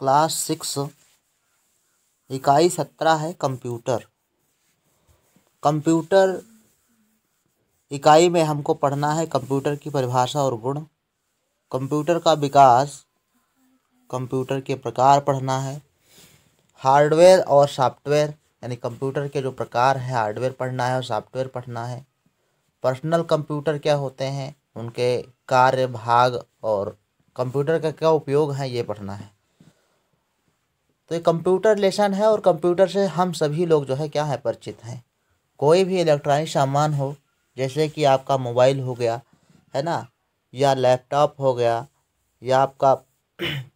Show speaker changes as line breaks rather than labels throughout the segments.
Class six, इकाई सत्रह है कंप्यूटर। कंप्यूटर इकाई में हमको पढ़ना है कंप्यूटर की परिभाषा और गुण। कंप्यूटर का विकास, कंप्यूटर के प्रकार पढ़ना है। हार्डवेयर और सॉफ्टवेयर, यानी कंप्यूटर के जो प्रकार है, हार्डवेयर पढ़ना है और सॉफ्टवेयर पढ़ना है। पर्सनल कंप्यूटर क्या होते हैं? उनके कार्य भाग और कंप्यूटर का क्या उपयोग है, ये पढ़ना है। तो ये कंप्यूटर लेसन है और कंप्यूटर से हम सभी लोग जो है क्या है, परिचित हैं। कोई भी इलेक्ट्रॉनिक सामान हो, जैसे कि आपका मोबाइल हो गया, है ना? या लैपटॉप हो गया, या आपका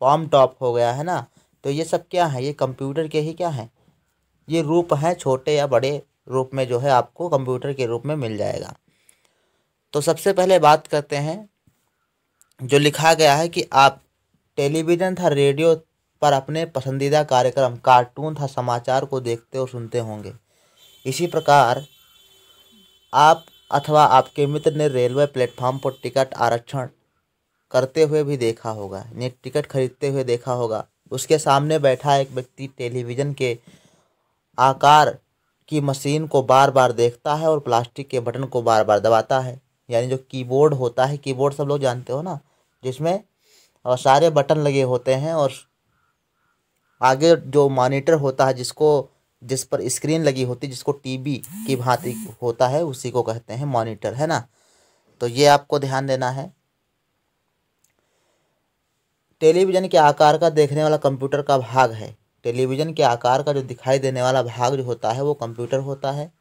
पॉम टॉप हो गया, है ना? तो ये सब क्या है? ये कंप्यूटर के ही क्या हैं? ये रूप हैं छोटे या बड़े रूप में जो है आपको कंप्यूटर के रूप में मिल जाएगा। तो सबसे पहले बात करते हैं, जो लिखा गया है कि आप टेलीविज़न था, रेडियो पर अपने पसंदीदा कार्यक्रम कार्टून था समाचार को देखते और सुनते होंगे। इसी प्रकार, आप अथवा आपके मित्र ने रेलवे प्लेटफॉर्म पर टिकट आरक्षण करते हुए भी देखा होगा, ने टिकट खरीदते हुए देखा होगा। उसके सामने बैठा एक व्यक्ति टेलीविज़न के आकार की मशीन को बार बार देखता है और प्लास्टिक के बटन को बार बार दबाता है। यानी जो कीबोर्ड होता है, कीबोर्ड सब लोग जानते हो ना, जिसमें और सारे बटन लगे होते हैं और आगे जो मॉनिटर होता है, जिसको, जिस पर स्क्रीन लगी होती है जिसको टीवी की भांति होता है, उसी को कहते हैं मॉनिटर है ना? तो ये आपको ध्यान देना है। टेलीविज़न के आकार का देखने वाला कंप्यूटर का भाग है। टेलीविज़न के आकार का जो दिखाई देने वाला भाग जो होता है, वो कंप्यूटर होता है।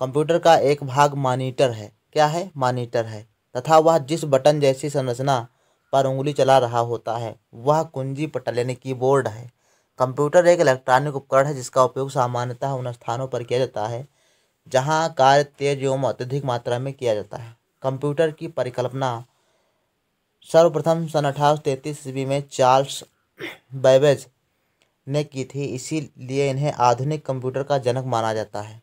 कंप्यूटर का एक भाग मॉनिटर है। क्या है? मॉनिटर है। तथा वह जिस बटन जैसी संरचना पर उंगली चला रहा होता है। वह कुंजी पटल यानी कीबोर्ड है। कंप्यूटर एक इलेक्ट्रॉनिक उपकरण है जिसका उपयोग सामान्यतः उन स्थानों पर किया जाता है, जहाँ कार्य तेज एवं अत्यधिक मात्रा में किया जाता है। कंप्यूटर की परिकल्पना सर्वप्रथम सन अठारह सौ तैंतीस ईस्वी में चार्ल्स बैबेज ने की थी, इसीलिए इन्हें आधुनिक कंप्यूटर का जनक माना जाता है।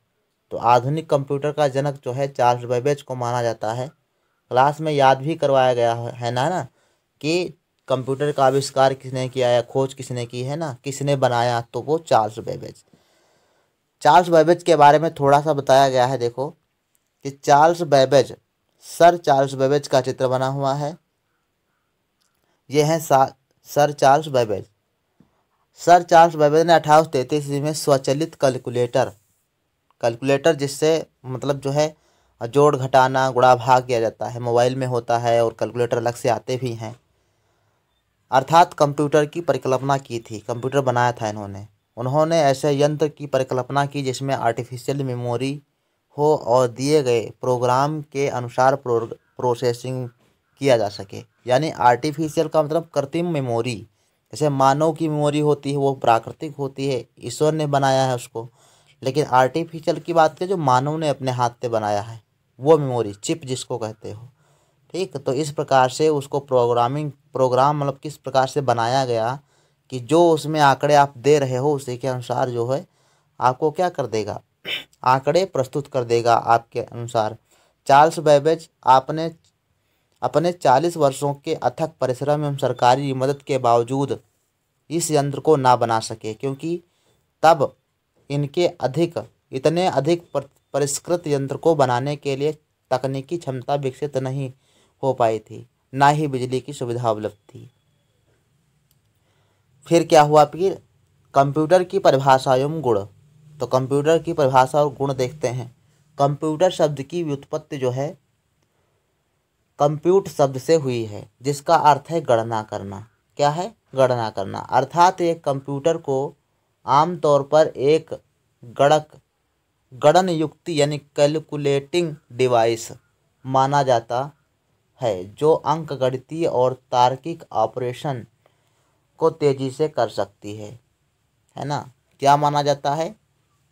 तो आधुनिक कंप्यूटर का जनक जो है चार्ल्स बैबेज को माना जाता है। क्लास में याद भी करवाया गया है ना ना? कि कंप्यूटर का आविष्कार किसने किया या खोज किसने की, है ना? किसने बनाया? तो वो चार्ल्स बैबेज। चार्ल्स बैबेज के बारे में थोड़ा सा बताया गया है, देखो, कि Charles Babbage, sir Charles Babbage का चित्र बना हुआ है। ये हैं sir Charles Babbage. Sir Charles Babbage ने अठारह सौ तैंतीस ईस्वी में स्वचलित कैलकुलेटर कैलकुलेटर जिससे मतलब जो है, जोड़ घटाना, गुणा भाग किया जाता है, मोबाइल में होता है और कैलकुलेटर अलग से आते भी हैं। अर्थात कंप्यूटर की परिकल्पना की थी, कंप्यूटर बनाया था इन्होंने। उन्होंने ऐसे यंत्र की परिकल्पना की जिसमें आर्टिफिशियल मेमोरी हो और दिए गए प्रोग्राम के अनुसार प्रोसेसिंग किया जा सके। यानी आर्टिफिशियल का मतलब कृत्रिम मेमोरी जैसे मानव की मेमोरी होती है, वो प्राकृतिक होती है, ईश्वर ने बनाया है उसको। लेकिन आर्टिफिशियल की बात करें, जो मानव ने अपने हाथ से बनाया है, वो मेमोरी चिप जिसको कहते हो। ठीक? तो इस प्रकार से उसको प्रोग्रामिंग प्रोग्राम मतलब किस प्रकार से बनाया गया कि जो उसमें आंकड़े आप दे रहे हो, उसी के अनुसार जो है आपको क्या कर देगा? आंकड़े प्रस्तुत कर देगा आपके अनुसार। चार्ल्स बैबेज आपने, अपने चालीस वर्षों के अथक परिश्रम एवं सरकारी मदद के बावजूद इस यंत्र को ना बना सके, क्योंकि तब इनके अधिक, इतने अधिक परिष्कृत यंत्र को बनाने के लिए तकनीकी क्षमता विकसित नहीं हो पाई थी। ना ही बिजली की सुविधा उपलब्ध थी। फिर क्या हुआ फिर कंप्यूटर की परिभाषा एवं गुण। तो कंप्यूटर की परिभाषा और गुण देखते हैं। कंप्यूटर शब्द की व्युत्पत्ति जो है, कंप्यूट शब्द से हुई है, जिसका अर्थ है गणना करना। क्या है? गणना करना। अर्थात एक कंप्यूटर को आमतौर पर एक गणक गणन युक्ति यानी कैलकुलेटिंग डिवाइस माना जाता है, जो अंक गणितीय और तार्किक ऑपरेशन को तेज़ी से कर सकती है। है ना? क्या माना जाता है?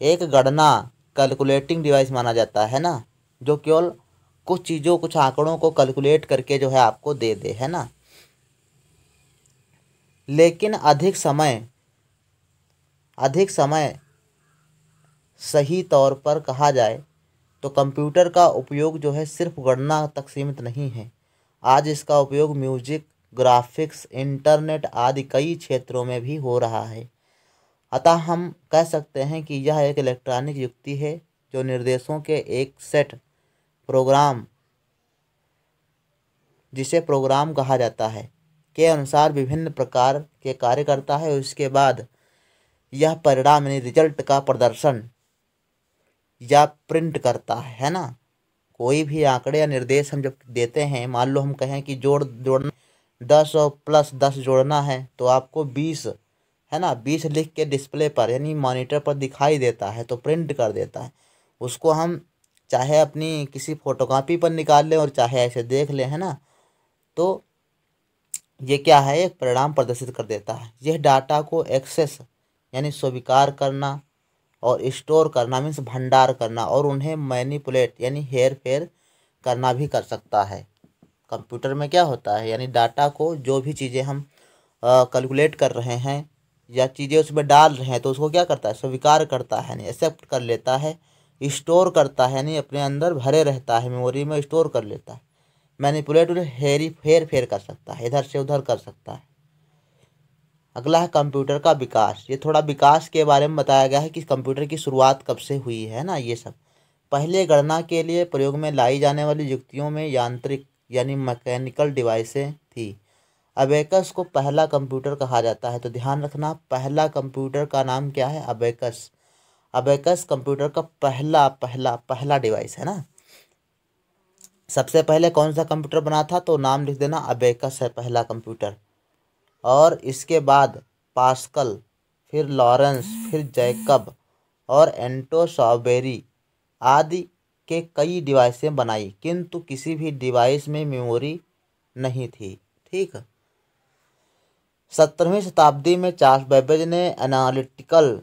एक गणना कैलकुलेटिंग डिवाइस माना जाता है ना? जो केवल कुछ चीज़ों, कुछ आंकड़ों को कैलकुलेट करके जो है आपको दे दे, है ना? लेकिन अधिक समय अधिक समय सही तौर पर कहा जाए तो कंप्यूटर का उपयोग जो है सिर्फ़ गणना तक सीमित नहीं है। आज इसका उपयोग म्यूज़िक, ग्राफिक्स, इंटरनेट आदि कई क्षेत्रों में भी हो रहा है। अतः हम कह सकते हैं कि यह एक इलेक्ट्रॉनिक युक्ति है जो निर्देशों के एक सेट प्रोग्राम, जिसे प्रोग्राम कहा जाता है, के अनुसार विभिन्न प्रकार के कार्य करता है उसके बाद यह परिणाम यानी रिज़ल्ट का प्रदर्शन या प्रिंट करता है ना? कोई भी आंकड़े या निर्देश हम जब देते हैं, मान लो हम कहें कि जोड़, जोड़ना दस और प्लस दस जोड़ना है तो आपको बीस, है ना, बीस लिख के डिस्प्ले पर, यानी मॉनिटर पर दिखाई देता है तो प्रिंट कर देता है। उसको हम चाहे अपनी किसी फोटोकॉपी पर निकाल लें और चाहे ऐसे देख लें, है ना तो ये क्या है, एक परिणाम प्रदर्शित कर देता है। यह डाटा को एक्सेस यानी स्वीकार करना और स्टोर करना मीन्स भंडार करना और उन्हें मैनिपुलेट, यानी हेर फेर करना भी कर सकता है। कंप्यूटर में क्या होता है, यानी डाटा को जो भी चीज़ें हम कैलकुलेट कर रहे हैं या चीज़ें उसमें डाल रहे हैं तो उसको क्या करता है, स्वीकार करता है, यानी एक्सेप्ट कर लेता है, स्टोर करता है, यानी अपने अंदर भरे रहता है, मेमोरी में स्टोर कर लेता है। मैनिपुलेट हेरी, फेर फेर कर सकता है, इधर से उधर कर सकता है। अगला है कंप्यूटर का विकास। ये थोड़ा विकास के बारे में बताया गया है कि कंप्यूटर की शुरुआत कब से हुई है ना, ये सब। पहले गणना के लिए प्रयोग में लाई जाने वाली युक्तियों में यांत्रिक यानी मैकेनिकल डिवाइसें थी। अबेकस को पहला कंप्यूटर कहा जाता है तो ध्यान रखना पहला कंप्यूटर का नाम क्या है? अबेकस अबेकस कंप्यूटर का पहला पहला पहला डिवाइस है ना। सबसे पहले कौन सा कंप्यूटर बना था तो नाम लिख देना अबेकस है पहला कंप्यूटर। और इसके बाद पास्कल, फिर लॉरेंस, फिर जैकब और एंटो सॉबेरी आदि के कई डिवाइसें बनाई, किंतु किसी भी डिवाइस में मेमोरी नहीं थी, ठीक? सत्रहवीं शताब्दी में चार्ल्स बेबेज ने एनालिटिकल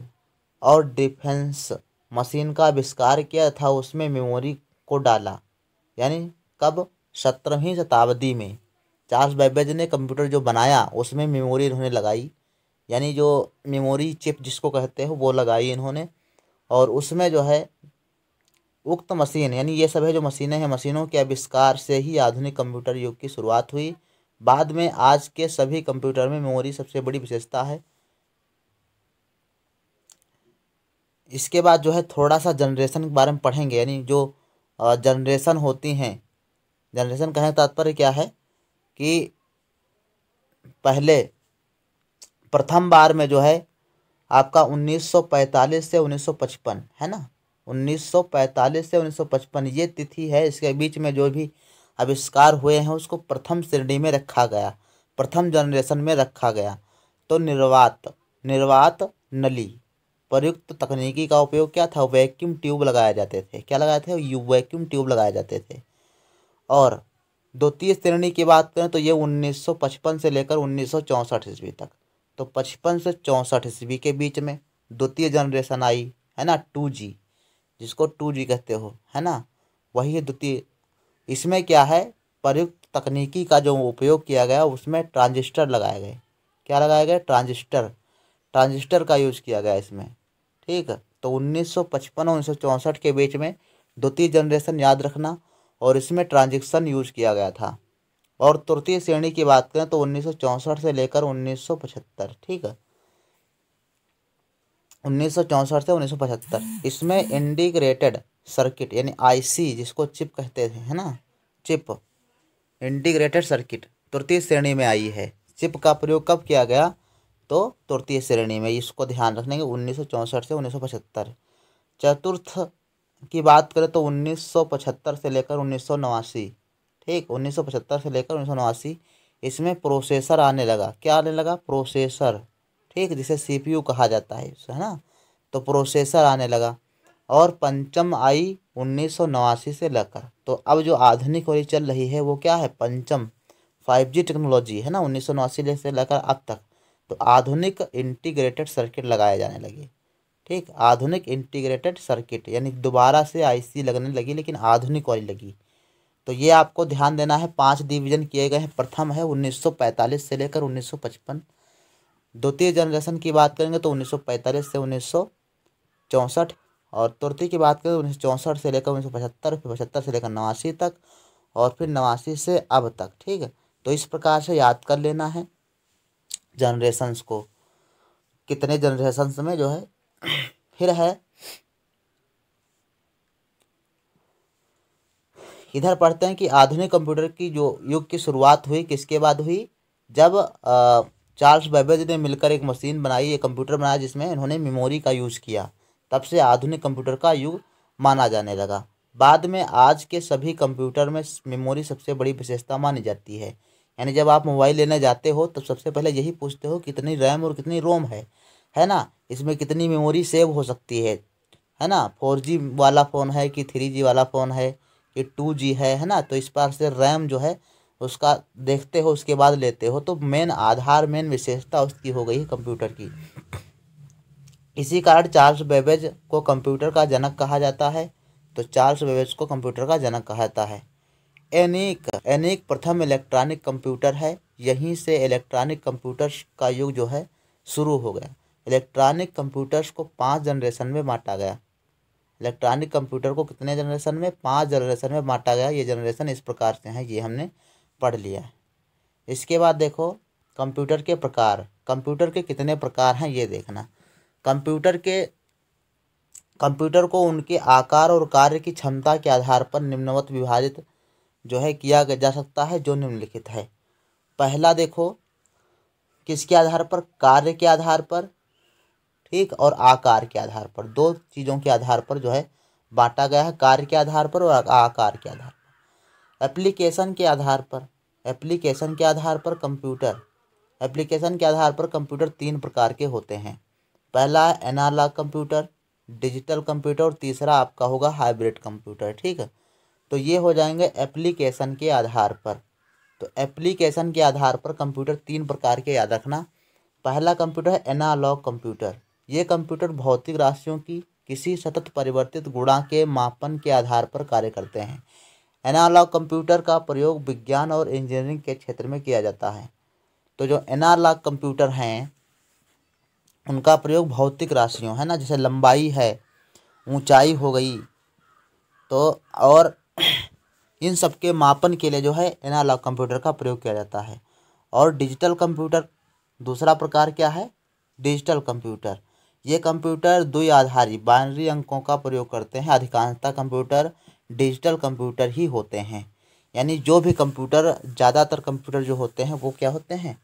और डिफेंस मशीन का आविष्कार किया था, उसमें मेमोरी को डाला, यानी कब? सत्रहवीं शताब्दी में। चार्ल्स बैबेज ने कंप्यूटर जो बनाया, उसमें मेमोरी इन्होंने लगाई। यानी जो मेमोरी चिप जिसको कहते हैं, वो लगाई इन्होंने। और उसमें जो है, उक्त मशीन, यानी ये सब है जो मशीनें हैं, मशीनों के आविष्कार से ही आधुनिक कंप्यूटर युग की शुरुआत हुई। बाद में आज के सभी कंप्यूटर में मेमोरी सबसे बड़ी विशेषता है। इसके बाद जो है थोड़ा सा जनरेशन के बारे में पढ़ेंगे। यानी जो जनरेशन होती हैं जनरेशन कहने का तात्पर्य क्या है? कि पहले, प्रथम बार में जो है, आपका 1945 से 1955 है ना? 1945 से 1955 ये तिथि है। इसके बीच में जो भी आविष्कार हुए हैं, उसको प्रथम श्रेणी में रखा गया, प्रथम जनरेशन में रखा गया। तो निर्वात निर्वात नली, प्रयुक्त तकनीकी का उपयोग क्या था? वैक्यूम ट्यूब लगाए जाते थे। क्या लगाए थे? वैक्यूम ट्यूब लगाए जाते थे। और द्वितीय श्रेणी की बात करें तो ये 1955 से लेकर उन्नीस सौ चौंसठ ईस्वी तक। तो पचपन से चौंसठ ईस्वी के बीच में द्वितीय जनरेशन आई, है ना, टू जी, जिसको टू जी कहते हो, है ना। वही है द्वितीय। इसमें क्या है? प्रयुक्त तकनीकी का जो उपयोग किया गया, उसमें ट्रांजिस्टर लगाए गए। क्या लगाए गए? ट्रांजिस्टर। ट्रांजिस्टर का यूज़ किया गया इसमें, ठीक। तो 1955 और उन्नीस के बीच में द्वितीय जनरेशन याद रखना। और इसमें ट्रांजेक्शन यूज़ किया गया था। और तृतीय श्रेणी की बात करें तो उन्नीस से लेकर उन्नीस सौ पचहत्तर, ठीक है? उन्नीस से उन्नीस सौ पचहत्तर। इसमें इंटीग्रेटेड सर्किट, यानी आईसी जिसको चिप कहते थे है ना? चिप। इंटीग्रेटेड सर्किट, तृतीय श्रेणी में आई है। चिप का प्रयोग कब किया गया? तो तृतीय श्रेणी में, इसको ध्यान रखने के उन्नीस से उन्नीस सौ पचहत्तर। चतुर्थ की बात करें तो 1975 से लेकर उन्नीस सौ नवासी, ठीक? 1975 से लेकर उन्नीस सौ नवासी, इसमें प्रोसेसर आने लगा। क्या आने लगा? प्रोसेसर, ठीक? जिसे सीपीयू कहा जाता है है ना? तो प्रोसेसर आने लगा और पंचम आई उन्नीस सौ नवासी से लेकर। तो अब जो आधुनिक वाली चल रही है, वो क्या है? पंचम, फाइव जी टेक्नोलॉजी, है ना? उन्नीस सौ नवासी से लेकर अब तक। तो आधुनिक इंटीग्रेटेड सर्किट लगाए जाने लगे। ठीक, आधुनिक इंटीग्रेटेड सर्किट यानी दोबारा से आईसी लगने लगी, लेकिन आधुनिक वाली लगी। तो ये आपको ध्यान देना है, पाँच डिवीज़न किए गए हैं। प्रथम है 1945 से लेकर 1955 द्वितीय जनरेशन की बात करेंगे तो 1945 से उन्नीस सौ चौंसठ। और तृतीय की बात करें उन्नीस चौंसठ से लेकर उन्नीस पचहत्तर, फिर पचहत्तर से लेकर नवासी तक, और फिर नवासी से अब तक, ठीक है? तो इस प्रकार से याद कर लेना है जनरेशन्स को। कितने जनरेशन्स में जो है फिर है, इधर पढ़ते हैं कि आधुनिक कंप्यूटर की जो युग की शुरुआत हुई, किसके बाद हुई? जब चार्ल्स बेबेज ने मिलकर एक मशीन बनाई, एक कंप्यूटर बनाया जिसमें इन्होंने मेमोरी का यूज़ किया, तब से आधुनिक कंप्यूटर का युग माना जाने लगा। बाद में आज के सभी कंप्यूटर में मेमोरी सबसे बड़ी विशेषता मानी जाती है। यानी जब आप मोबाइल लेने जाते हो तो सबसे पहले यही पूछते हो कितनी रैम और कितनी रोम है। है ना? इसमें कितनी मेमोरी सेव हो सकती है? है ना? फोर जी वाला फ़ोन है कि थ्री जी वाला फ़ोन है कि टू जी है है ना? तो इस पर से रैम जो है, उसका देखते हो, उसके बाद लेते हो तो मेन आधार मेन विशेषता उसकी हो गई कंप्यूटर की। इसी कारण चार्ल्स बेबेज को कंप्यूटर का जनक कहा जाता है। तो चार्ल्स बेबेज को कंप्यूटर का जनक कहा जाता है। एनिक एनिक प्रथम इलेक्ट्रॉनिक कंप्यूटर है। यहीं से इलेक्ट्रॉनिक कंप्यूटर्स का युग जो है, शुरू हो गया। इलेक्ट्रॉनिक कंप्यूटर्स को पाँच जनरेशन में बांटा गया। इलेक्ट्रॉनिक कंप्यूटर को कितने जनरेशन में? पाँच जनरेशन में बांटा गया। ये जनरेशन इस प्रकार से हैं, ये हमने पढ़ लिया इसके बाद देखो, कंप्यूटर के प्रकार। कंप्यूटर के कितने प्रकार हैं, ये देखना। कंप्यूटर के, कंप्यूटर को उनके आकार और कार्य की क्षमता के आधार पर निम्नवत विभाजित जो है किया जा सकता है, जो निम्नलिखित है। पहला देखो, किसके आधार पर? कार्य के आधार पर। ठीक और आकार के आधार पर, दो चीज़ों के आधार पर जो है बांटा गया है, कार्य के आधार पर और आकार के आधार पर। एप्लीकेशन के आधार पर, एप्लीकेशन के आधार पर कंप्यूटर, एप्लीकेशन के आधार पर कंप्यूटर तीन प्रकार के होते हैं। पहला है एनालॉग कंप्यूटर, डिजिटल कंप्यूटर और तीसरा आपका होगा हाइब्रिड कंप्यूटर, ठीक है? तो ये हो जाएँगे एप्लीकेशन के आधार पर। तो एप्लीकेशन के आधार पर कंप्यूटर तीन प्रकार के याद रखना। पहला कंप्यूटर है एनालॉग कंप्यूटर ये कंप्यूटर भौतिक राशियों की किसी सतत परिवर्तित गुणा के मापन के आधार पर कार्य करते हैं। एनालॉग कंप्यूटर का प्रयोग विज्ञान और इंजीनियरिंग के क्षेत्र में किया जाता है। तो जो एनालॉग कंप्यूटर हैं, उनका प्रयोग भौतिक राशियों, है ना? जैसे लंबाई है, ऊंचाई हो गई तो और इन सब के मापन के लिए जो है एनालॉग कंप्यूटर का प्रयोग किया जाता है। और डिजिटल कंप्यूटर, दूसरा प्रकार क्या है? Digital computer. ये कंप्यूटर द्वि आधारी बाइनरी अंकों का प्रयोग करते हैं। अधिकांशतः कंप्यूटर डिजिटल कंप्यूटर ही होते हैं। यानी जो भी कंप्यूटर, ज़्यादातर कंप्यूटर जो होते हैं, वो क्या होते हैं?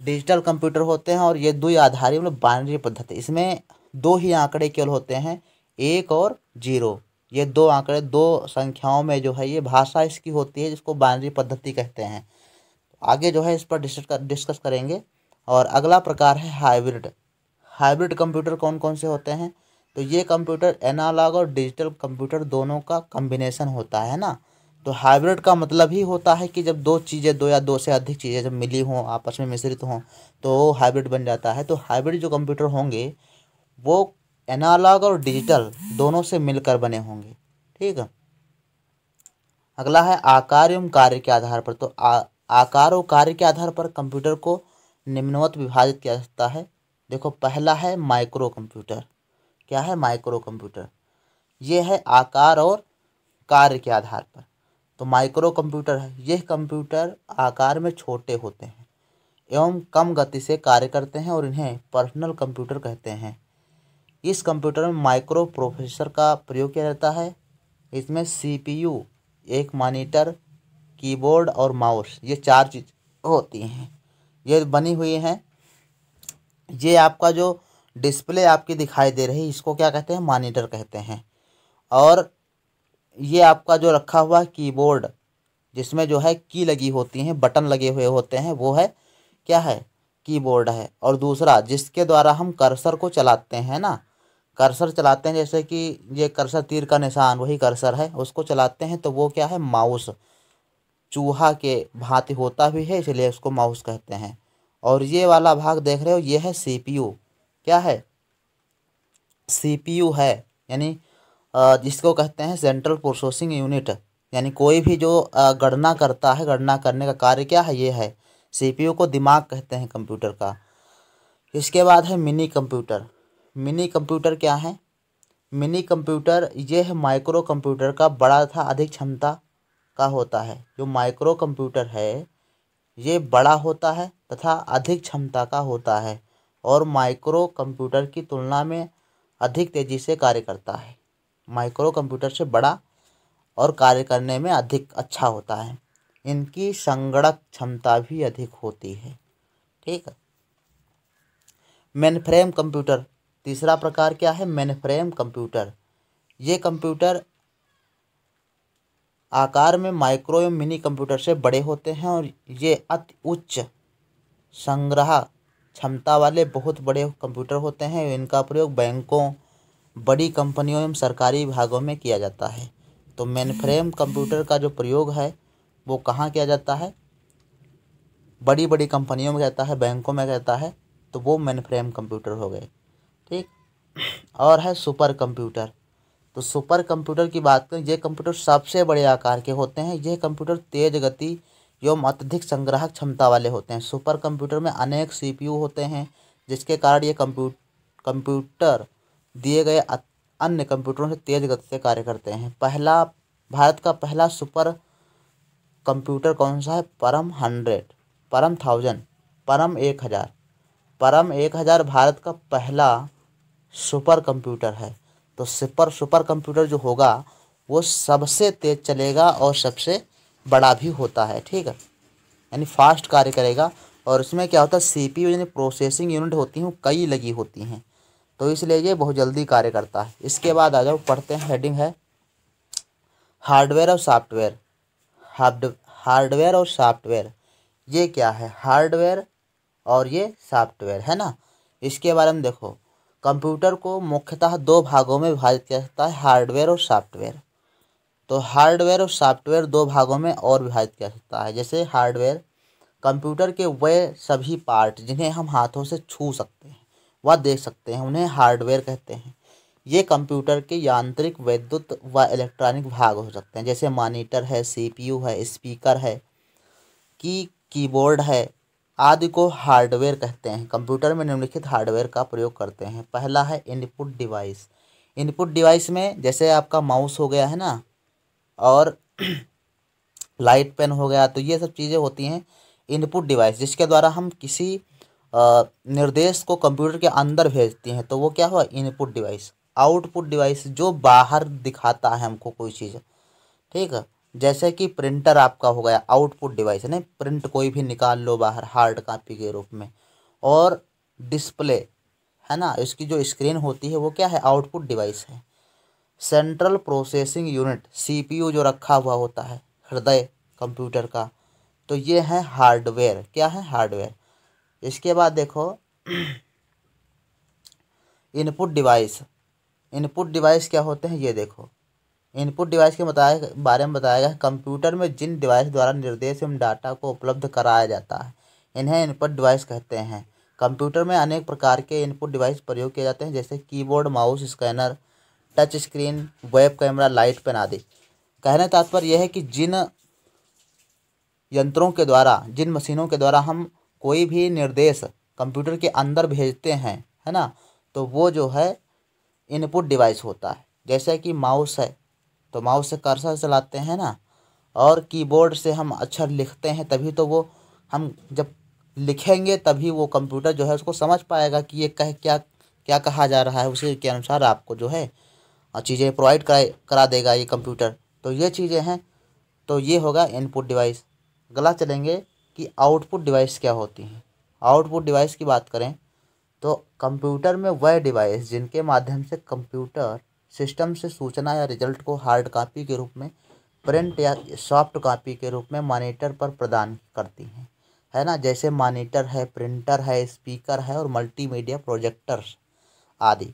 डिजिटल कंप्यूटर होते हैं और ये दो आधारी मतलब बाइनरी पद्धति। इसमें दो ही आंकड़े केवल होते हैं, एक और ज़ीरो। ये दो आंकड़े, दो संख्याओं में जो है ये भाषा इसकी होती है, जिसको बाइनरी पद्धति कहते हैं। आगे जो है इस पर डिस्कस करेंगे। और अगला प्रकार है हाइब्रिड। हाइब्रिड कंप्यूटर कौन कौन से होते हैं? तो ये कंप्यूटर एनालॉग और डिजिटल कंप्यूटर दोनों का कम्बिनेशन होता है ना? तो हाइब्रिड का मतलब ही होता है कि जब दो चीज़ें दो या दो से अधिक चीज़ें जब मिली हों आपस में मिश्रित हों तो हाइब्रिड बन जाता है। तो हाइब्रिड जो कंप्यूटर होंगे वो एनालॉग और डिजिटल दोनों से मिलकर बने होंगे। ठीक है? अगला है आकार एवं कार्य के आधार पर। तो आ, आकार और कार्य के आधार पर कंप्यूटर को निम्नवत विभाजित किया जाता है। देखो, पहला है माइक्रो कंप्यूटर क्या है माइक्रो कंप्यूटर ये है आकार और कार्य के आधार पर। तो माइक्रो कंप्यूटर है। यह कंप्यूटर आकार में छोटे होते हैं एवं कम गति से कार्य करते हैं और इन्हें पर्सनल कंप्यूटर कहते हैं। इस कंप्यूटर में माइक्रो प्रोसेसर का प्रयोग किया जाता है। इसमें सीपीयू, एक मॉनिटर, कीबोर्ड और माउस, ये चार चीज़ होती हैं। ये बनी हुई हैं ये आपका जो डिस्प्ले आपकी दिखाई दे रही है इसको क्या कहते हैं? मॉनिटर कहते हैं। और ये आपका जो रखा हुआ कीबोर्ड जिसमें जो है की लगी होती हैं बटन लगे हुए होते हैं, वो है, क्या है? कीबोर्ड है। और दूसरा, जिसके द्वारा हम कर्सर को चलाते हैं ना कर्सर चलाते हैं, जैसे कि ये कर्सर तीर का निशान, वही कर्सर है, उसको चलाते हैं तो वो क्या है? माउस चूहा के भांति होता भी है, इसलिए उसको माउस कहते हैं। और ये वाला भाग देख रहे हो, ये है सीपीयू क्या है? सीपीयू है, यानी जिसको कहते हैं सेंट्रल प्रोसेसिंग यूनिट यानी कोई भी जो गणना करता है, गणना करने का कार्य क्या है? ये है। सीपीयू को दिमाग कहते हैं कंप्यूटर का। इसके बाद है मिनी कंप्यूटर। मिनी कंप्यूटर क्या है? मिनी कंप्यूटर, ये है माइक्रो कंप्यूटर का बड़ा था, अधिक क्षमता का होता है। जो माइक्रो कंप्यूटर है, ये बड़ा होता है तथा अधिक क्षमता का होता है और माइक्रो कंप्यूटर की तुलना में अधिक तेज़ी से कार्य करता है। माइक्रो कंप्यूटर से बड़ा और कार्य करने में अधिक अच्छा होता है। इनकी संगणक क्षमता भी अधिक होती है। ठीक है। मेनफ्रेम कंप्यूटर, तीसरा प्रकार क्या है? Mainframe computer. ये कंप्यूटर आकार में माइक्रो एवं मिनी कंप्यूटर से बड़े होते हैं और ये अति उच्च संग्रह क्षमता वाले बहुत बड़े कंप्यूटर होते हैं। इनका प्रयोग बैंकों, बड़ी कंपनियों एवं सरकारी विभागों में किया जाता है। तो मेनफ्रेम कंप्यूटर का जो प्रयोग है, वो कहाँ किया जाता है? बड़ी बड़ी कंपनियों में कहता है, बैंकों में कहता है तो वो मेन फ्रेम कंप्यूटर हो गए। ठीक? और है सुपर कंप्यूटर। तो सुपर कंप्यूटर की बात करें, ये कंप्यूटर सबसे बड़े आकार के होते हैं। ये कंप्यूटर तेज गति एवं अत्यधिक संग्राहक क्षमता वाले होते हैं। सुपर कंप्यूटर में अनेक सीपीयू होते हैं, जिसके कारण ये कंप्यू, कंप्यूटर दिए गए अन्य कंप्यूटरों से तेज गति से कार्य करते हैं। पहला, भारत का पहला सुपर कंप्यूटर कौन सा है? परम हंड्रेड, परम थाउज़ेंड, परम एक हज़ार। परम एक हज़ार भारत का पहला सुपर कंप्यूटर है। तो सुपर सुपर कंप्यूटर जो होगा, वो सबसे तेज़ चलेगा और सबसे बड़ा भी होता है, ठीक है? यानी फास्ट कार्य करेगा और उसमें क्या होता है सी पी यानी प्रोसेसिंग यूनिट होती हैं कई लगी होती हैं। तो इसलिए ये बहुत जल्दी कार्य करता है। इसके बाद आ जाओ, पढ़ते हैं हेडिंग है हार्डवेयर और सॉफ्टवेयर हार्ड हार्डवेयर और सॉफ्टवेयर ये क्या है? हार्डवेयर और ये सॉफ्टवेयर है ना? इसके बारे में देखो कंप्यूटर को मुख्यतः दो भागों में विभाजित किया जाता है हार्डवेयर और सॉफ्टवेयर तो हार्डवेयर और सॉफ्टवेयर दो भागों में और विभाजित किया सकता है। जैसे हार्डवेयर, कंप्यूटर के वह सभी पार्ट जिन्हें हम हाथों से छू सकते हैं, व देख सकते हैं, उन्हें हार्डवेयर कहते हैं। ये कंप्यूटर के यांत्रिक, वैद्युत व इलेक्ट्रॉनिक भाग हो सकते हैं। जैसे मॉनिटर है, सीपीयू है, स्पीकर है, की कीबोर्ड है, आदि को हार्डवेयर कहते हैं। कंप्यूटर में निम्नलिखित हार्डवेयर का प्रयोग करते हैं। पहला है इनपुट डिवाइस। इनपुट डिवाइस में जैसे आपका माउस हो गया है ना और लाइट पेन हो गया तो ये सब चीज़ें होती हैं इनपुट डिवाइस जिसके द्वारा हम किसी निर्देश को कंप्यूटर के अंदर भेजते हैं। तो वो क्या हुआ? Input device. आउटपुट डिवाइस जो बाहर दिखाता है हमको कोई चीज़, ठीक है? जैसे कि प्रिंटर आपका हो गया, आउटपुट डिवाइस है ना प्रिंट कोई भी निकाल लो बाहर, हार्ड कापी के रूप में। और डिस्प्ले, है ना? इसकी जो स्क्रीन होती है, वो क्या है? आउटपुट डिवाइस है। सेंट्रल प्रोसेसिंग यूनिट, सीपीयू जो रखा हुआ होता है, हृदय कंप्यूटर का तो ये है हार्डवेयर। क्या है हार्डवेयर? इसके बाद देखो, इनपुट डिवाइस। इनपुट डिवाइस क्या होते हैं? ये देखो, इनपुट डिवाइस के बताया बारे में बताया गया कंप्यूटर में जिन डिवाइस द्वारा निर्देश एवं डाटा को उपलब्ध कराया जाता है, इन्हें इनपुट डिवाइस कहते हैं। कंप्यूटर में अनेक प्रकार के इनपुट डिवाइस प्रयोग किए जाते हैं, जैसे keyboard, mouse, scanner touch screen, web camera, light pen आदि। कहने तात्पर्य यह है कि जिन यंत्रों के द्वारा, जिन मशीनों के द्वारा हम कोई भी निर्देश कंप्यूटर के अंदर भेजते हैं, है ना तो वो जो है इनपुट डिवाइस होता है। जैसे कि माउस है तो माउस से कर्सर चलाते हैं ना, और कीबोर्ड से हम अक्षर लिखते हैं, तभी तो वो हम जब लिखेंगे तभी वो कंप्यूटर जो है उसको समझ पाएगा कि ये कह, क्या क्या कहा जा रहा है, उसी के अनुसार आपको जो है चीज़ें प्रोवाइड करा करा देगा ये कंप्यूटर तो ये चीज़ें हैं। तो ये होगा इनपुट डिवाइस गला चलेंगे कि आउटपुट डिवाइस क्या होती हैं। आउटपुट डिवाइस की बात करें तो कंप्यूटर में वह डिवाइस जिनके माध्यम से कंप्यूटर सिस्टम से सूचना या रिज़ल्ट को हार्ड कॉपी के रूप में प्रिंट या सॉफ्ट कॉपी के रूप में मॉनिटर पर प्रदान करती हैं। है ना? जैसे मॉनिटर है प्रिंटर है स्पीकर है और मल्टीमीडिया प्रोजेक्टर्स आदि।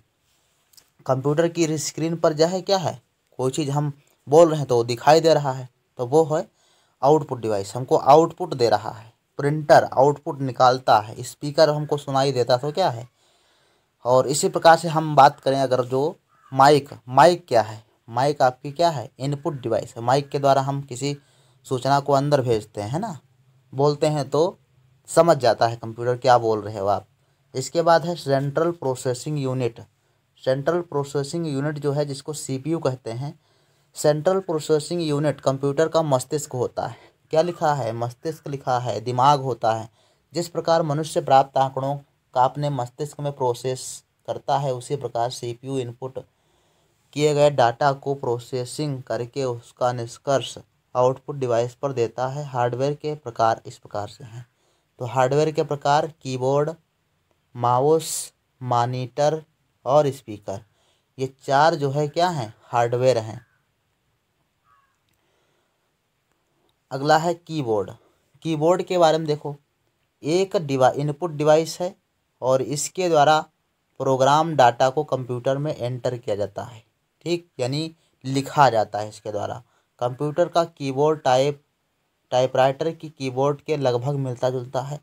कंप्यूटर की स्क्रीन पर जो है, क्या है? कोई चीज़ हम बोल रहे हैं तो वो दिखाई दे रहा है। तो वो है आउटपुट डिवाइस। हमको आउटपुट दे रहा है। प्रिंटर आउटपुट निकालता है। स्पीकर हमको सुनाई देता तो क्या है? और इसी प्रकार से हम बात करें अगर जो माइक। माइक क्या है? माइक आपकी क्या है? इनपुट डिवाइस है। माइक के द्वारा हम किसी सूचना को अंदर भेजते हैं ना? बोलते हैं तो समझ जाता है कंप्यूटर क्या बोल रहे हो आप। इसके बाद है central processing unit. Central processing unit जो है, जिसको सीपीयू कहते हैं, सेंट्रल प्रोसेसिंग यूनिट कंप्यूटर का मस्तिष्क होता है। क्या लिखा है? मस्तिष्क लिखा है, दिमाग होता है। जिस प्रकार मनुष्य प्राप्त आंकड़ों का अपने मस्तिष्क में प्रोसेस करता है, उसी प्रकार सीपीयू इनपुट किए गए डाटा को प्रोसेसिंग करके उसका निष्कर्ष आउटपुट डिवाइस पर देता है। हार्डवेयर के प्रकार इस प्रकार से हैं। तो हार्डवेयर के प्रकार, कीबोर्ड, माउस, मॉनिटर और स्पीकर। ये चार जो है, क्या हैं? हार्डवेयर हैं। अगला है कीबोर्ड। कीबोर्ड के बारे में देखो। एक डिवा, इनपुट डिवाइस है और इसके द्वारा प्रोग्राम डाटा को कंप्यूटर में एंटर किया जाता है। ठीक? यानी लिखा जाता है इसके द्वारा। कंप्यूटर का कीबोर्ड टाइप, टाइपराइटर की कीबोर्ड के लगभग मिलता जुलता है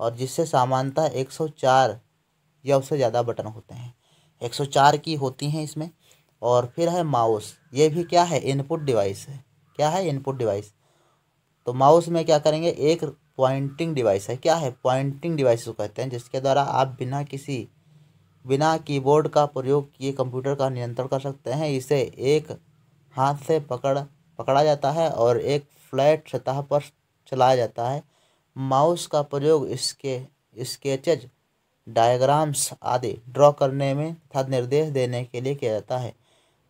और जिससे सामान्यतः 104 या उससे ज़्यादा बटन होते हैं। 104 की होती हैं इसमें। और फिर है माउस। ये भी क्या है? इनपुट डिवाइस है। क्या है इनपुट डिवाइस? तो माउस में क्या करेंगे? एक पॉइंटिंग डिवाइस है। क्या है? पॉइंटिंग डिवाइस को कहते हैं, जिसके द्वारा आप बिना किसी, बिना कीबोर्ड का प्रयोग किए कंप्यूटर का नियंत्रण कर सकते हैं। इसे एक हाथ से पकड़, पकड़ा जाता है और एक फ्लैट सतह पर चलाया जाता है। माउस का प्रयोग इसके स्केचेज डायग्राम्स आदि ड्रॉ करने में तथा निर्देश देने के लिए किया जाता है।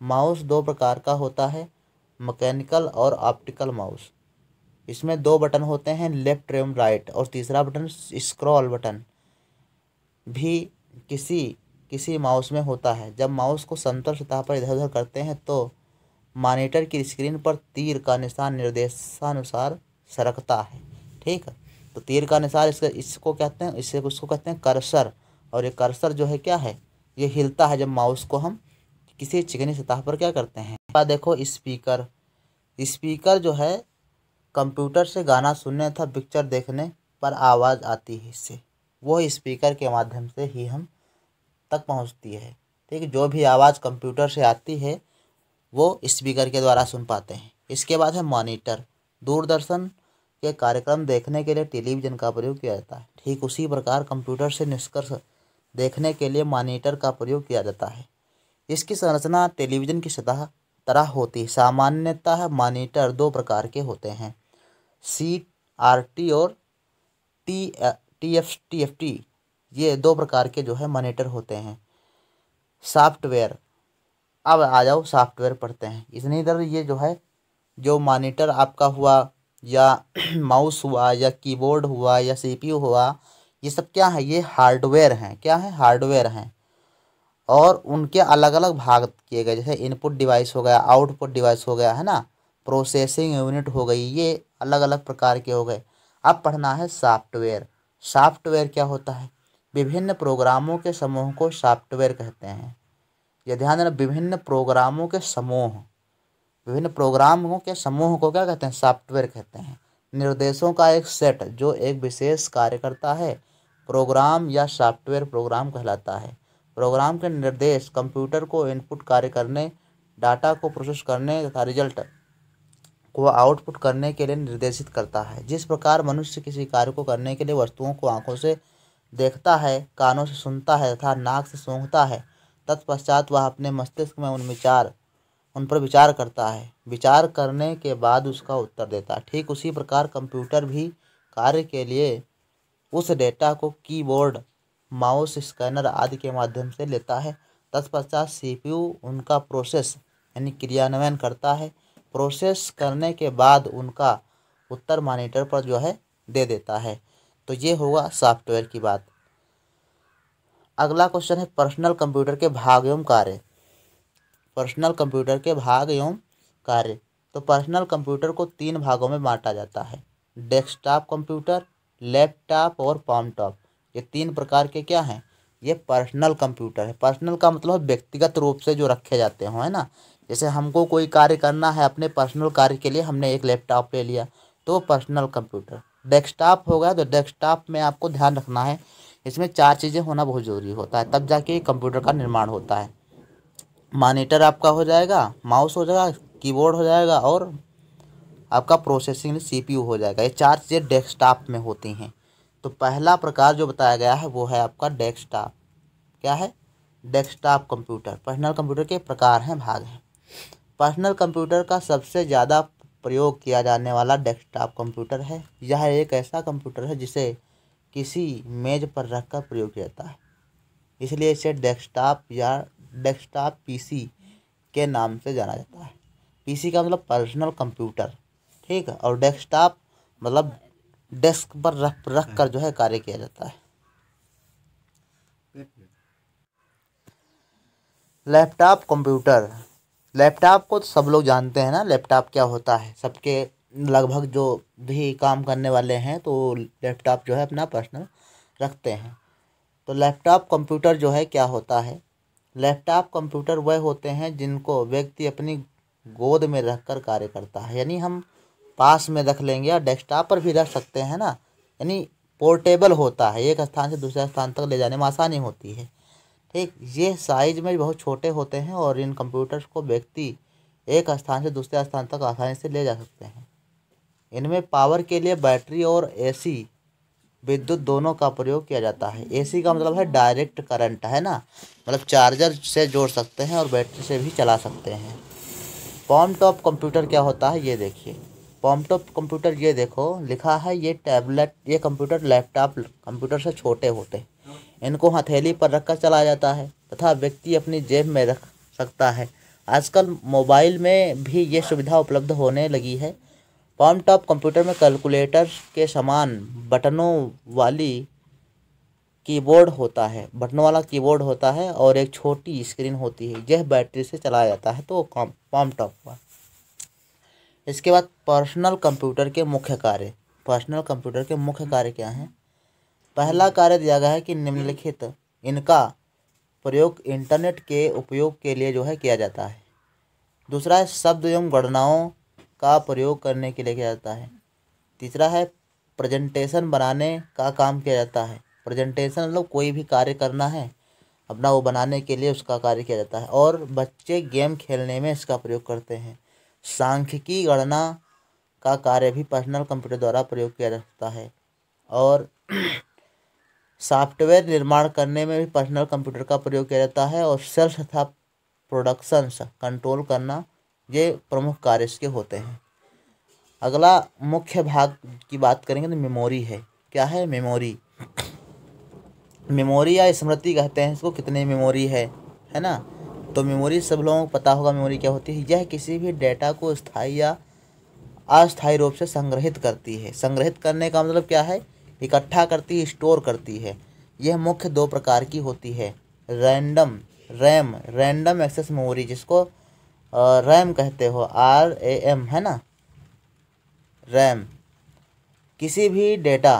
माउस दो प्रकार का होता है, मैकेनिकल और ऑप्टिकल माउस। इसमें दो बटन होते हैं, लेफ़्ट एवं राइट, और तीसरा बटन स्क्रॉल बटन। भी किसी किसी माउस में होता है। जब माउस को समतल सतह पर इधर उधर करते हैं तो मॉनिटर की स्क्रीन पर तीर का निशान निर्देशानुसार सरकता है। ठीक है। तो तीर का निशान इसका, इसको कहते हैं, इससे उसको कहते हैं कर्सर। और ये कर्सर जो है क्या है? ये हिलता है जब माउस को हम किसी चिकनी सतह पर क्या करते हैं? देखो, स्पीकर। स्पीकर जो है, कंप्यूटर से गाना सुनने तथा पिक्चर देखने पर आवाज़ आती है इससे। वो स्पीकर के माध्यम से ही हम तक पहुँचती है। ठीक, जो भी आवाज़ कंप्यूटर से आती है, वो स्पीकर के द्वारा सुन पाते हैं। इसके बाद है मॉनिटर। दूरदर्शन के कार्यक्रम देखने के लिए टेलीविज़न का प्रयोग किया जाता है। ठीक उसी प्रकार कंप्यूटर से निष्कर्ष देखने के लिए मॉनिटर का प्रयोग किया जाता है। इसकी संरचना टेलीविज़न की सतह तरह होती है। सामान्यतः मॉनिटर दो प्रकार के होते हैं। सी आर टी और T T F T F T ये दो प्रकार के जो है मॉनिटर होते हैं। सॉफ्टवेयर, अब आ जाओ सॉफ्टवेयर पढ़ते हैं। इतनी इधर ये जो है, जो मॉनिटर आपका हुआ या माउस हुआ या कीबोर्ड हुआ या सीपीयू हुआ, ये सब क्या है? ये हार्डवेयर हैं। क्या है? हार्डवेयर हैं। और उनके अलग अलग भाग किए गए, जैसे इनपुट डिवाइस हो गया, आउटपुट डिवाइस हो गया, है ना? प्रोसेसिंग यूनिट हो गई, ये अलग अलग प्रकार के हो गए। अब पढ़ना है सॉफ्टवेयर। सॉफ्टवेयर क्या होता है? विभिन्न प्रोग्रामों के समूह को सॉफ्टवेयर कहते हैं। यह ध्यान देना, विभिन्न प्रोग्रामों के समूह। विभिन्न प्रोग्रामों के समूह को क्या कहते हैं? सॉफ्टवेयर कहते हैं। निर्देशों का एक सेट, जो एक विशेष कार्य करता है, प्रोग्राम या सॉफ्टवेयर प्रोग्राम कहलाता है। प्रोग्राम के निर्देश कंप्यूटर को इनपुट कार्य करने, डाटा को प्रोसेस करने तथा रिज़ल्ट को आउटपुट करने के लिए निर्देशित करता है। जिस प्रकार मनुष्य किसी कार्य को करने के लिए वस्तुओं को आँखों से देखता है, कानों से सुनता है तथा नाक से सूंघता है, तत्पश्चात वह अपने मस्तिष्क में उन विचार उन पर विचार करता है। विचार करने के बाद उसका उत्तर देता है। ठीक उसी प्रकार कंप्यूटर भी कार्य के लिए उस डेटा को कीबोर्ड, माउस, स्कैनर आदि के माध्यम से लेता है। तत्पश्चात सीपीयू उनका प्रोसेस यानी क्रियान्वयन करता है। प्रोसेस करने के बाद उनका उत्तर मॉनिटर पर जो है दे देता है। तो ये होगा सॉफ्टवेयर की बात। अगला क्वेश्चन है, पर्सनल कंप्यूटर के भाग एवं कार्य। पर्सनल कंप्यूटर के भाग एवं कार्य। तो पर्सनल कंप्यूटर को तीन भागों में बांटा जाता है। डेस्कटॉप कंप्यूटर लैपटॉप और पॉमटॉप ये तीन प्रकार के क्या हैं? ये पर्सनल कंप्यूटर है। पर्सनल का मतलब व्यक्तिगत रूप से जो रखे जाते हों, है ना? जैसे हमको कोई कार्य करना है, अपने पर्सनल कार्य के लिए हमने एक लैपटॉप ले लिया तो पर्सनल कंप्यूटर डेस्कटॉप हो गया तो डेस्कटॉप में आपको ध्यान रखना है। इसमें चार चीज़ें होना बहुत ज़रूरी होता है, तब जाके कंप्यूटर का निर्माण होता है। मॉनिटर आपका हो जाएगा माउस हो जाएगा कीबोर्ड हो जाएगा और आपका प्रोसेसिंग सीपीयू हो जाएगा। ये चार चीज़ें डेस्कटॉप में होती हैं। तो पहला प्रकार जो बताया गया है, वो है आपका डेस्कटॉप क्या है? डेस्कटॉप कंप्यूटर पर्सनल कंप्यूटर के प्रकार हैं, भाग हैं। पर्सनल कंप्यूटर का सबसे ज़्यादा प्रयोग किया जाने वाला डेस्कटॉप कंप्यूटर है। यह एक ऐसा कंप्यूटर है, जिसे किसी मेज पर रखकर प्रयोग किया जाता है। इसलिए इसे डेस्कटॉप या डेस्कटॉप पीसी के नाम से जाना जाता है। पीसी का मतलब पर्सनल कंप्यूटर, ठीक है? और डेस्कटॉप मतलब डेस्क पर रख रख कर जो है कार्य किया जाता है। Laptop, computer. लैपटॉप को तो सब लोग जानते हैं ना, लैपटॉप क्या होता है? सबके लगभग जो भी काम करने वाले हैं तो लैपटॉप जो है अपना पर्सनल रखते हैं। तो लैपटॉप, कंप्यूटर जो है क्या होता है? लैपटॉप, कंप्यूटर वह होते हैं जिनको व्यक्ति अपनी गोद में रख कर कार्य करता है। यानी हम पास में रख लेंगे या डेस्कटॉप पर भी रख सकते हैं ना। यानी पोर्टेबल होता है, एक स्थान से दूसरे स्थान तक ले जाने में आसानी होती है। ठीक, ये साइज़ में बहुत छोटे होते हैं और इन कंप्यूटर्स को व्यक्ति एक स्थान से दूसरे स्थान तक आसानी से ले जा सकते हैं। इनमें पावर के लिए बैटरी और एसी विद्युत दोनों का प्रयोग किया जाता है। एसी का मतलब है डायरेक्ट करंट, है ना? मतलब चार्जर से जोड़ सकते हैं और बैटरी से भी चला सकते हैं। पॉम टॉप कंप्यूटर क्या होता है? ये देखिए। पॉम टॉप कंप्यूटर ये देखो, लिखा है ये टैबलेट, ये कंप्यूटर लैपटॉप कंप्यूटर से छोटे होते इनको हथेली पर रखकर चलाया जाता है तथा व्यक्ति अपनी जेब में रख सकता है। आजकल मोबाइल में भी ये सुविधा उपलब्ध होने लगी है। पॉम टॉप कंप्यूटर में कैलकुलेटर के समान बटनों वाली कीबोर्ड होता है। बटनों वाला कीबोर्ड होता है और एक छोटी स्क्रीन होती है। यह बैटरी से चलाया जाता है तो पाम टॉप हुआ। इसके बाद पर्सनल कंप्यूटर के मुख्य कार्य। पर्सनल कंप्यूटर के मुख्य कार्य क्या हैं? पहला कार्य दिया गया है कि निम्नलिखित। इनका प्रयोग इंटरनेट के उपयोग के लिए जो है किया जाता है। दूसरा है शब्द एवं गणनाओं का प्रयोग करने के लिए किया जाता है। तीसरा है प्रेजेंटेशन बनाने का काम किया जाता है। प्रेजेंटेशन मतलब कोई भी कार्य करना है, अपना वो बनाने के लिए उसका कार्य किया जाता है और बच्चे गेम खेलने में इसका प्रयोग करते हैं। सांख्यिकी गणना का कार्य भी पर्सनल कंप्यूटर द्वारा प्रयोग किया जाता है और सॉफ्टवेयर निर्माण करने में भी पर्सनल कंप्यूटर का प्रयोग किया जाता है और सेल्स तथा प्रोडक्शंस कंट्रोल करना ये प्रमुख कार्य इसके होते हैं। अगला मुख्य भाग की बात करेंगे तो मेमोरी है। क्या है मेमोरी? मेमोरी या स्मृति कहते हैं इसको, कितने मेमोरी है है ना? तो मेमोरी सब लोगों को पता होगा मेमोरी क्या होती है। यह किसी भी डेटा को स्थायी या अस्थायी रूप से संग्रहित करती है। संग्रहित करने का मतलब क्या है? इकट्ठा करती है, स्टोर करती है। यह मुख्य दो प्रकार की होती है। Random, RAM, random access memory जिसको रैम कहते हो आर ए एम है ना? रैम। किसी भी डेटा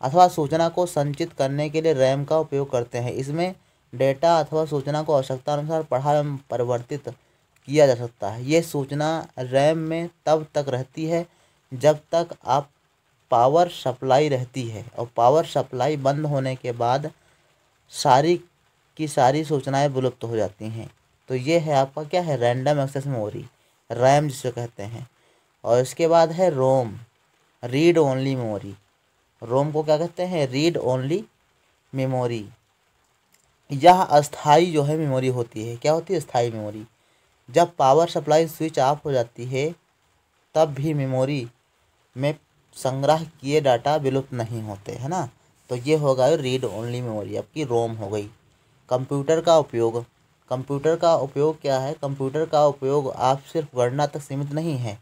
अथवा सूचना को संचित करने के लिए रैम का उपयोग करते हैं। इसमें डेटा अथवा सूचना को आवश्यकता अनुसार पढ़ा एवं परिवर्तित किया जा सकता है। ये सूचना रैम में तब तक रहती है जब तक आप पावर सप्लाई रहती है और पावर सप्लाई बंद होने के बाद सारी की सारी सूचनाएँ विलुप्त हो जाती हैं। तो ये है आपका क्या है रैंडम एक्सेस मेमोरी रैम जिसे कहते हैं। और इसके बाद है ROM read only memory ROM को क्या कहते हैं रीड ओनली मेमोरी यह अस्थाई जो है मेमोरी होती है। क्या होती है अस्थाई मेमोरी जब पावर सप्लाई स्विच ऑफ़ हो जाती है, तब भी मेमोरी में संग्रह किए डाटा विलुप्त नहीं होते, है ना? तो ये होगा रीड ओनली मेमोरी आपकी रोम हो गई। कंप्यूटर का उपयोग कंप्यूटर का उपयोग क्या है? कंप्यूटर का उपयोग आप सिर्फ़ गणना तक सीमित नहीं है।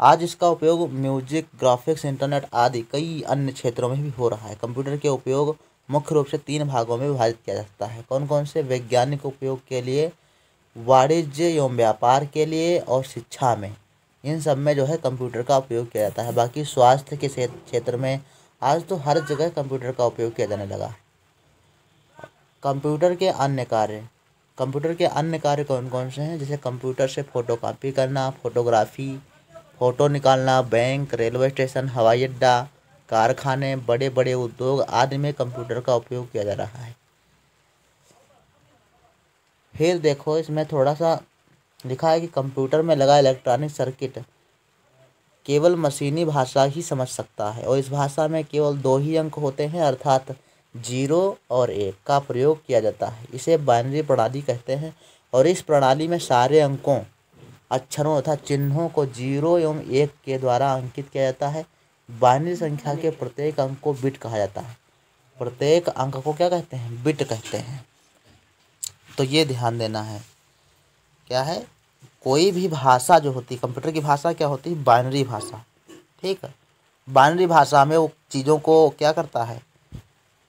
आज इसका उपयोग म्यूज़िक, ग्राफिक्स, इंटरनेट आदि कई अन्य क्षेत्रों में भी हो रहा है। कंप्यूटर के उपयोग मुख्य रूप से तीन भागों में विभाजित किया जाता है। कौन कौन से? वैज्ञानिक उपयोग के लिए, वाणिज्य एवं व्यापार के लिए और शिक्षा में। इन सब में जो है कंप्यूटर का उपयोग किया जाता है। बाकी स्वास्थ्य के क्षेत्र में आज तो हर जगह कंप्यूटर का उपयोग किया जाने लगा। कंप्यूटर के अन्य कार्य कंप्यूटर के अन्य कार्य कौन कौन से हैं? जैसे कंप्यूटर से फ़ोटो कापी करना फोटोग्राफी फ़ोटो निकालना बैंक रेलवे स्टेशन हवाई अड्डा, कारखाने बड़े बड़े उद्योग आदि में कंप्यूटर का उपयोग किया जा रहा है। फिर देखो, इसमें थोड़ा सा लिखा है कि कंप्यूटर में लगा इलेक्ट्रॉनिक सर्किट केवल मशीनी भाषा ही समझ सकता है और इस भाषा में केवल दो ही अंक होते हैं, अर्थात ज़ीरो और एक का प्रयोग किया जाता है। इसे बाइनरी प्रणाली कहते हैं और इस प्रणाली में सारे अंकों, अक्षरों तथा चिन्हों को ज़ीरो एवं एक के द्वारा अंकित किया जाता है। बाइनरी संख्या के प्रत्येक अंक को बिट कहा जाता है। प्रत्येक अंक को क्या कहते हैं? बिट कहते हैं। तो ये ध्यान देना है। क्या है? कोई भी भाषा जो होती है कंप्यूटर की भाषा क्या होती? है बाइनरी भाषा। ठीक है? बाइनरी भाषा में वो चीज़ों को क्या करता है?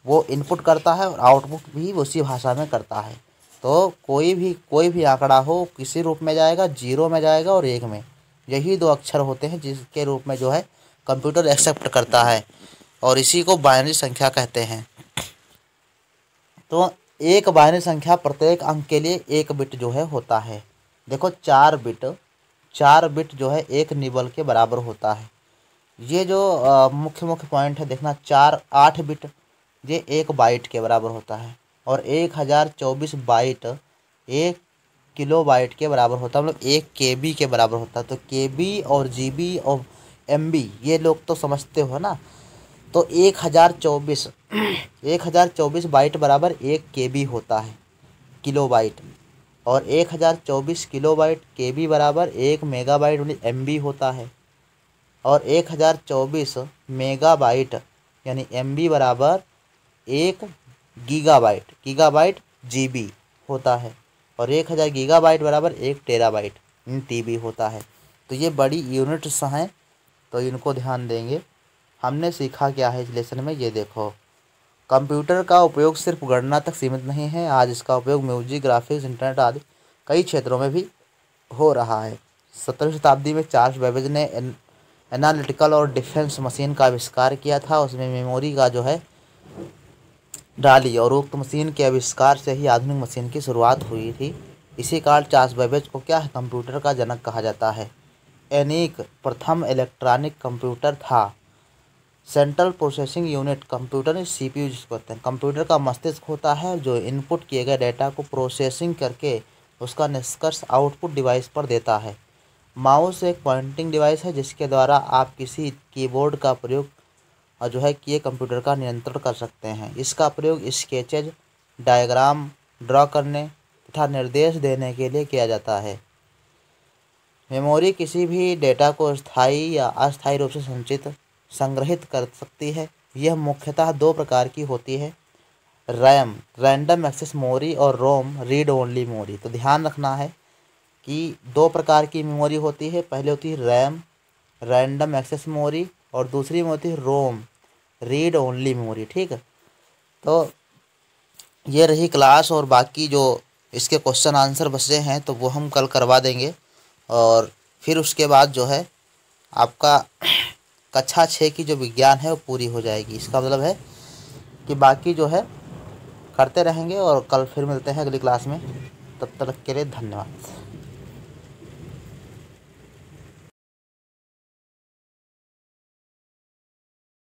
वो इनपुट करता है और आउटपुट भी उसी भाषा में करता है। तो कोई भी कोई भी आंकड़ा हो, किसी रूप में जाएगा, ज़ीरो में जाएगा और एक में। यही दो अक्षर होते हैं जिसके रूप में जो है कंप्यूटर एक्सेप्ट करता है और इसी को बाइनरी संख्या कहते हैं। तो एक बाइनरी संख्या प्रत्येक अंक के लिए एक बिट जो है होता है। देखो, चार बिट चार बिट जो है एक निबल के बराबर होता है। ये जो मुख्य मुख्य पॉइंट है, देखना, चार आठ बिट ये एक बाइट के बराबर होता है और एक हज़ार चौबीस बाइट एक किलो बाइट के बराबर होता है मतलब एक के बी के बराबर होता है। तो के बी और जी बी और एम बी ये लोग तो समझते हो ना? तो एक हज़ार चौबीस, एक हज़ार चौबीस बाइट बराबर एक के बी होता है किलो बाइट और एक हज़ार चौबीस किलो बाइट के बी बराबर एक मेगा बाइट एम बी होता है। और एक हज़ार चौबीस मेगा बाइट यानी एम बी बराबर एक गीगाबाइट गीगाबाइट जीबी होता है और एक हज़ार गीगाबाइट बराबर एक टेराबाइट टीबी होता है। तो ये बड़ी यूनिट्स हैं तो इनको ध्यान देंगे। हमने सीखा क्या है इस लेसन में, ये देखो। कंप्यूटर का उपयोग सिर्फ़ गणना तक सीमित नहीं है, आज इसका उपयोग म्यूज़िक, ग्राफिक्स, इंटरनेट आदि कई क्षेत्रों में भी हो रहा है। सत्रहवीं शताब्दी में चार्ल्स बेबेज ने एनालिटिकल और डिफेंस मशीन का आविष्कार किया था, उसमें मेमोरी का जो है डाली और उक्त मशीन के आविष्कार से ही आधुनिक मशीन की शुरुआत हुई थी। इसी कारण चार्ल्स बेबेज को क्या है कंप्यूटर का जनक कहा जाता है? एनिक, प्रथम इलेक्ट्रॉनिक कंप्यूटर था। Central processing unit computer C P जिसको कहते हैं, कंप्यूटर का मस्तिष्क होता है जो इनपुट किए गए डेटा को प्रोसेसिंग करके उसका निष्कर्ष आउटपुट डिवाइस पर देता है। माउस एक पॉइंटिंग डिवाइस है जिसके द्वारा आप किसी कीबोर्ड का प्रयोग जो है कि ये कंप्यूटर का नियंत्रण कर सकते हैं। इसका प्रयोग स्केचेज, डायग्राम ड्रॉ करने तथा निर्देश देने के लिए किया जाता है। मेमोरी किसी भी डेटा को स्थायी या अस्थायी रूप से संचित, संग्रहित कर सकती है। यह मुख्यतः दो प्रकार की होती है। रैम, रैंडम एक्सेस मेमोरी और रोम, रीड ओनली मेमोरी। तो ध्यान रखना है कि दो प्रकार की मेमोरी होती है। पहले होती है रैम, रैंडम एक्सेस मेमोरी और दूसरी में होती है रोम, रीड ओनली मेमोरी, ठीक है? तो ये रही क्लास और बाकी जो इसके क्वेश्चन आंसर बचे हैं तो वो हम कल करवा देंगे। और फिर उसके बाद जो है, आपका कक्षा छः की जो विज्ञान है, वो पूरी हो जाएगी। इसका मतलब है कि बाकी जो है, करते रहेंगे और कल फिर मिलते हैं अगली क्लास में। तब तक के लिए धन्यवाद।